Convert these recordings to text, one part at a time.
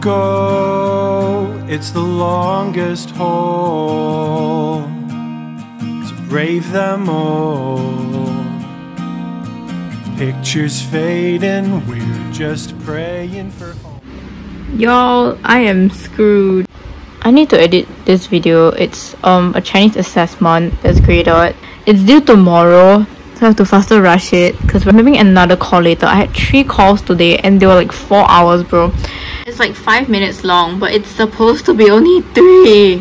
go, it's the longest hole to brave them all. Pictures fading, we're just praying for home. Y'all, I am screwed. I need to edit this video. It's um a Chinese assessment that's graded. It's due tomorrow, so I have to faster rush it because we're having another call later. I had three calls today and they were like four hours, bro. It's like five minutes long, but it's supposed to be only three.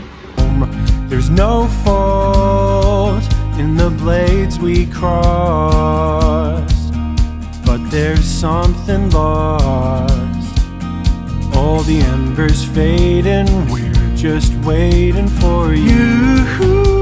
There's no fault in the blades we crossed, but there's something lost. All the embers fading, we're just waiting for you. You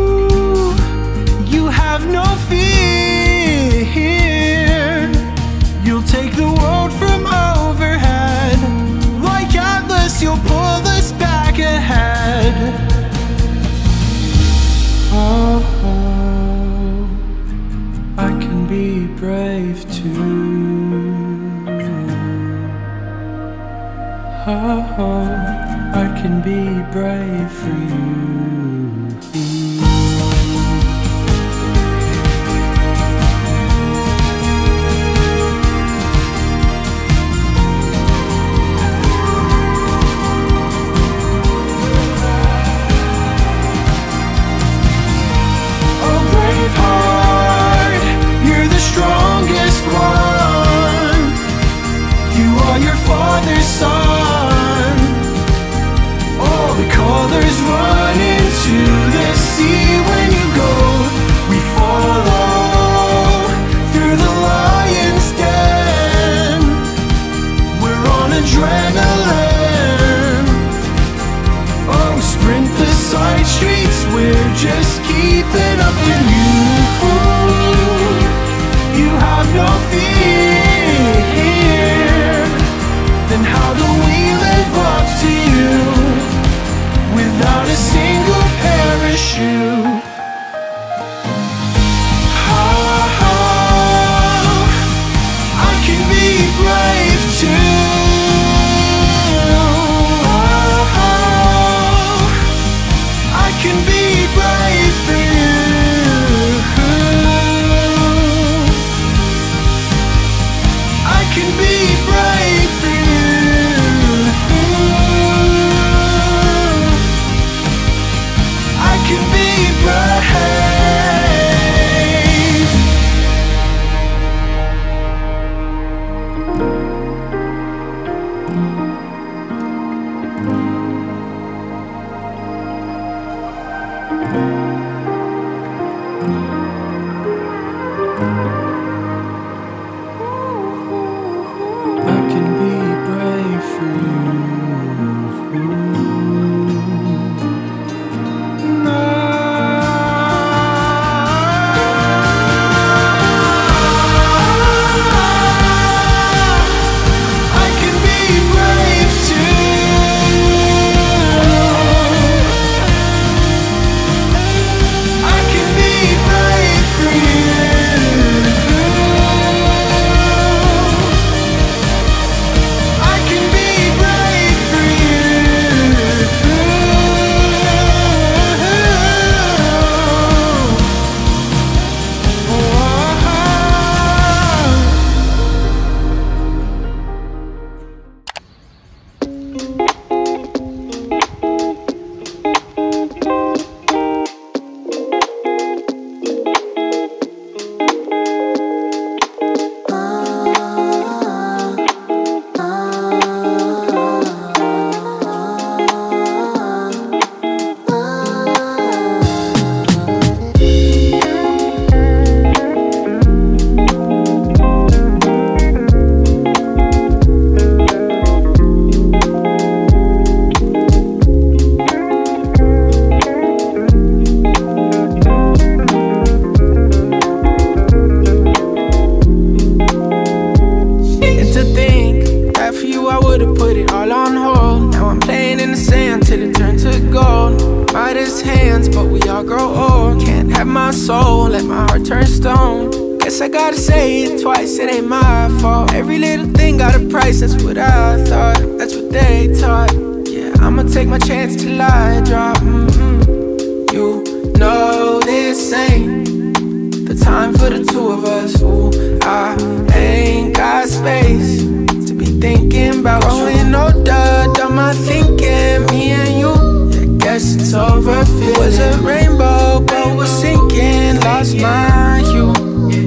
gotta say it twice, it ain't my fault. Every little thing got a price, that's what I thought, that's what they taught. Yeah, I'ma take my chance till I drop. Mm-mm. You know this ain't the time for the two of us. Ooh, I ain't got space to be thinking about growing older. Done my thinking, me and you. Yeah, guess it's over. It was a rainbow, but was sinking. Lost my.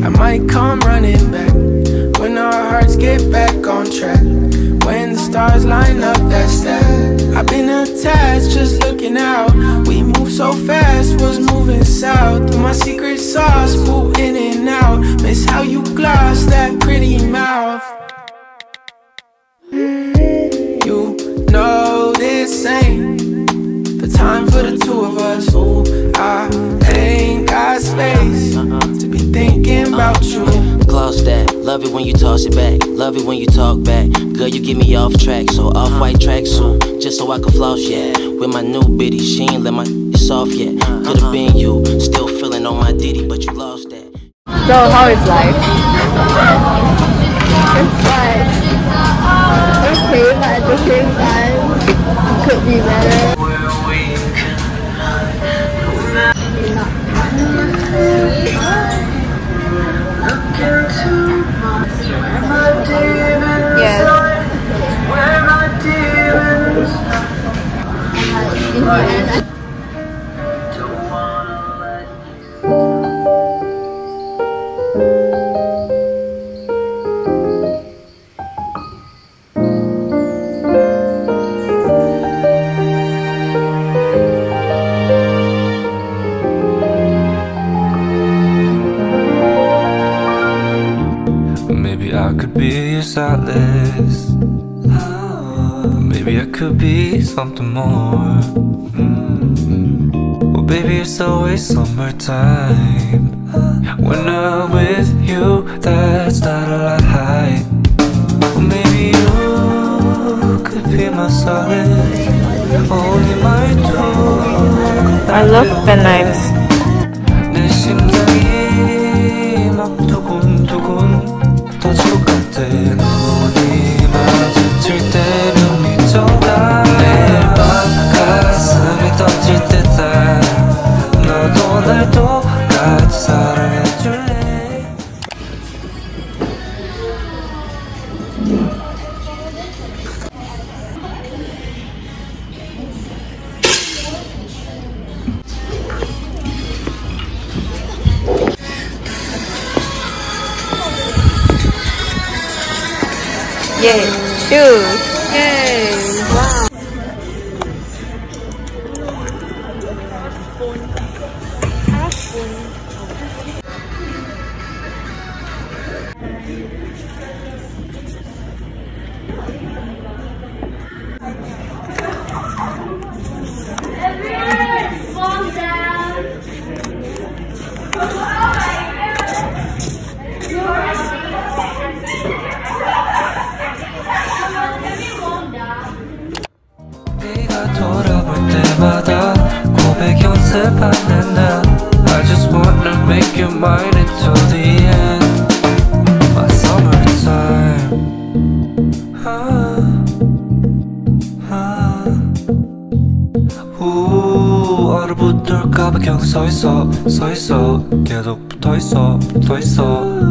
I might come running back when our hearts get back on track. When the stars line up, that's that. I've been attached, just looking out. We move so fast, was moving south. My secret sauce, boo in and out. Miss how you gloss that pretty mouth. Love it when you toss it back, love it when you talk back. Girl, you get me off track, so off white tracksuit, just so I can floss, yeah. With my new bitty, she ain't let my soft yet. Could've uh-huh. been you, still feeling on my ditty, but you lost that. So how is life? It's like okay, but at the same time, it could be better. something more. Mm. Well, baby, it's always summertime. When I'm with you, that's not a lie. Well, maybe you could be my solace. Only my two. I love pen knives. 내 심장이 막 두근두근 que 붙어있어 붙어있어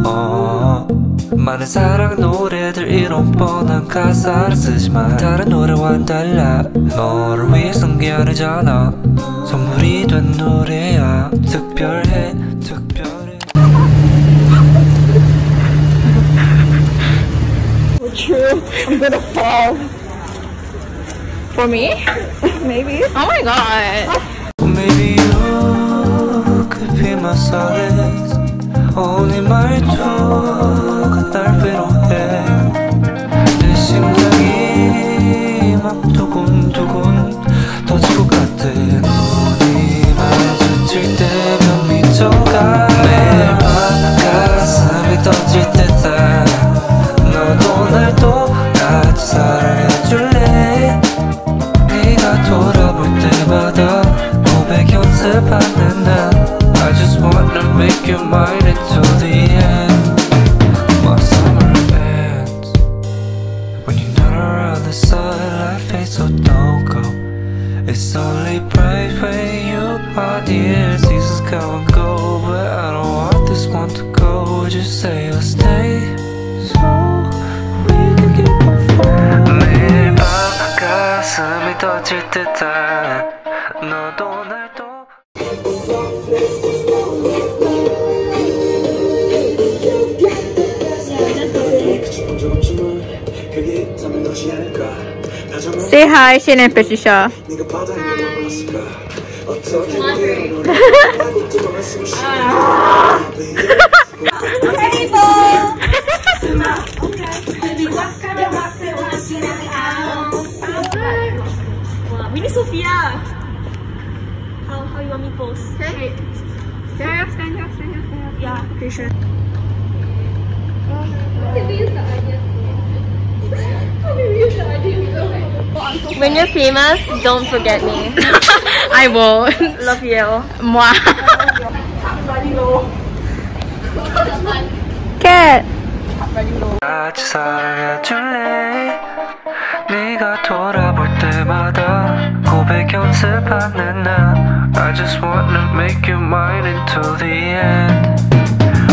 어. 많은 사랑 노래들 이런 뻔한 가사를 쓰지만 다른 노래와는 달라 너를 위해 쓴 게 아니잖아 선물이 된 노래야 특별해 특별해 True. I'm gonna fall. For me? Maybe. Oh my god. Well, maybe my solace 오늘 말투가 날 위로해 내 심장 near Seasons come and go But I don't want this one to go Just say you'll stay So we can keep on falling 매일 밤 가슴이 터질 듯한 너도 날또 Say hi, Shane and Patricia. Need Sophia. How how you want me pose? Okay. Stand here, stand here, stand here, stand here. Yeah, okay, sure. When you're famous, don't forget me. I won't. Love you. Mwah. Cat. 같이 사랑해줄래 네가 돌아볼 때마다 고백 연습하는 나 I just wanna make you mine until the end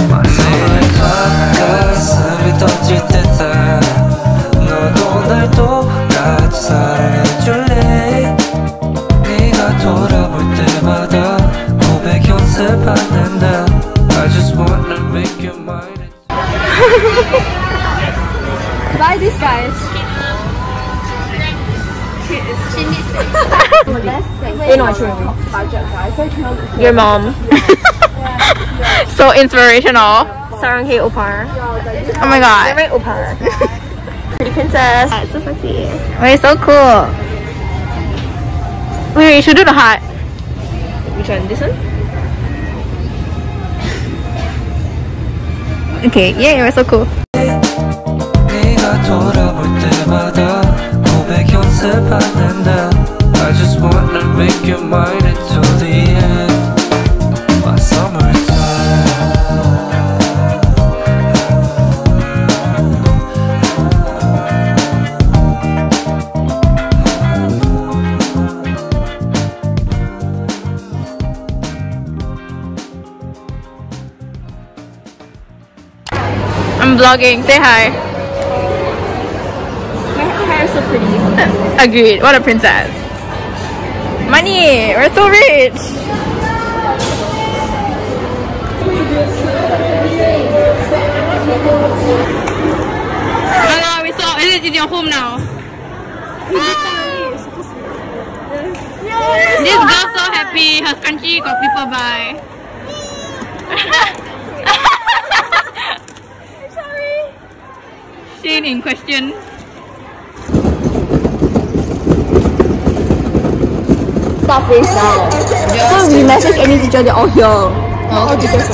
매일 밤 가슴이 터질 듯한 너도 날 똑같이 사랑해줄래 네가 돌아볼 때마다 고백 연습하는 나 I just wanna make you mine Buy this, guys. you know, actually. Your mom. so inspirational. Saranghae Opar. Oh my god. Pretty princess. Oh, it's so sexy. We're so cool. Wait, wait, you should do the heart. Which one? This one? Okay, yeah, we're so cool. I just wanna make until the end I'm vlogging. Say hi. My hair is so pretty. Agreed. What a princess. Money. We're so rich. Hello, we saw. Is it in your home now? This girl so happy. Her country got people buy. Shane in question. Stop face now. So we message any teacher, they're all here. All teachers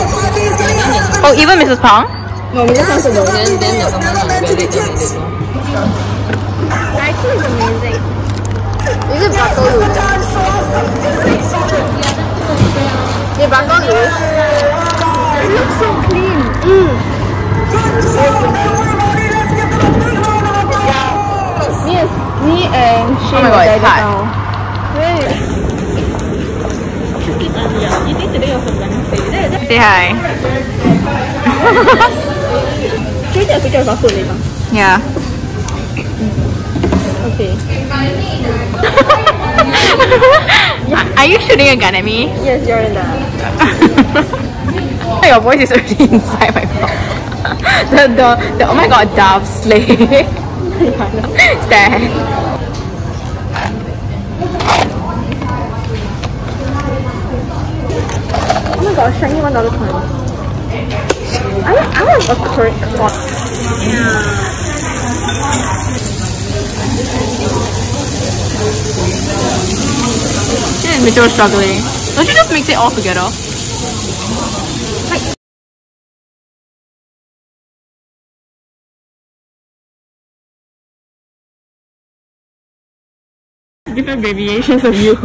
Oh, even Mrs. Pang? No, we just want to know. Then, then there's someone on the later Actually, it's amazing. Is it Bakaloo? Yeah, Bakaloo. It looks so clean. Mm. Me, and- Shane Oh my God, it's hot. You think today was a Wednesday? Say hi. Should we take a picture of our food later? Yeah. Okay. Are you shooting a gun at me? Yes, you're in the. Your voice is already inside my mouth. the, the, the, oh my god, dove slay. Stare. Oh my god, shiny one dollar coin. I want, I want a correct. She and Mitchell struggling. Don't you just mix it all together? Different variations of you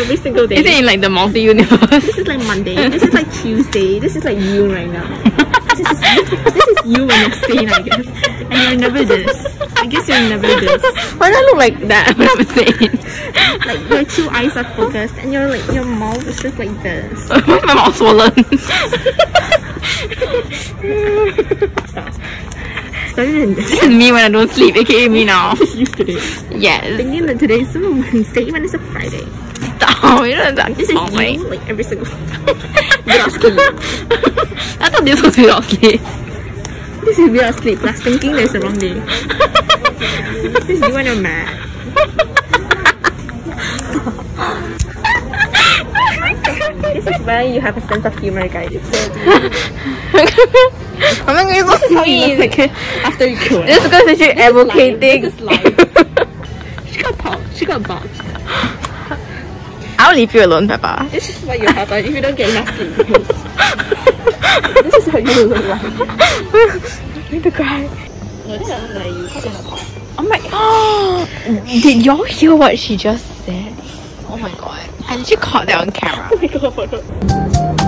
every single day. Is it in like the multi universe? This is like Monday. This is like Tuesday. This is like you right now. This is this is you when you're sane, I guess. And you're never this. I guess you're never this. Why do I look like that when I'm saying? Like your two eyes are focused, and your like your mouth is just like this. My mouth swollen? Started in this. me when I don't sleep, aka me now. Just used to this. Yes. Thinking that today is a Wednesday when it's a Friday. Oh, you know that. This is oh you like every single sleep. I thought this was sleep. This is sleep. Plus thinking there's a wrong day. this is you when you're mad. this is why you have a sense of humor, guys. It's so I'm not going to is you mean. like after you kill it. Just because you're This is advocating. life. This is life. She got popped. She got boxed. I'll leave you alone, Peppa. This is what you happen if you don't get enough sleep. this is how you look like. I'm to cry. No, this doesn't like you. Because you're not popped. Oh my. Did y'all hear what she just said? Oh my god. And she caught that on camera. Oh my god.